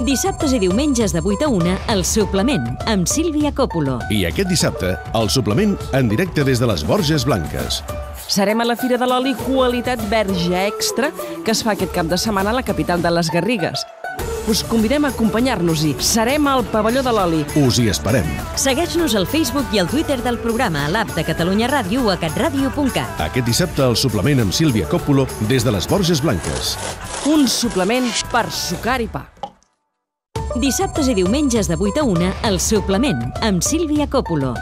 Dissabtes i diumenges de 8 a 1, El Suplement, amb Sílvia Coppolo. I aquest dissabte, el suplement en directe des de les Borges Blanques. Serem a la Fira de l'Oli Qualitat Verge Extra, que es fa aquest cap de setmana a la capital de les Garrigues. Us convidem a acompanyar-nos-hi. Serem al pavelló de l'Oli. Us hi esperem. Segueix-nos al Facebook i al Twitter del programa, a l'app de Catalunya Ràdio o a catradio.cat. Aquest dissabte, el suplement amb Sílvia Coppolo des de les Borges Blanques. Un suplement per sucar i pa. Dissabtes i diumenges de 8 a 1, El Suplement, amb Sílvia Coppolo.